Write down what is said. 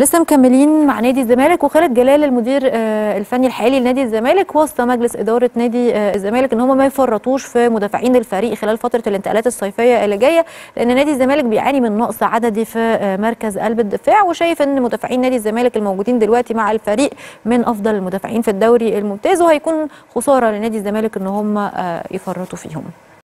لسه مكملين مع نادي الزمالك وخالد جلال المدير آه، الفني الحالي لنادي الزمالك وصى مجلس إدارة نادي آه، الزمالك إن هم ما يفرطوش في مدافعين الفريق خلال فترة الانتقالات الصيفية اللي جاية لأن نادي الزمالك بيعاني من نقص عددي في آه، مركز قلب الدفاع وشايف إن مدافعين نادي الزمالك الموجودين دلوقتي مع الفريق من أفضل المدافعين في الدوري الممتاز وهيكون خسارة لنادي الزمالك إن هم يفرطوا فيهم.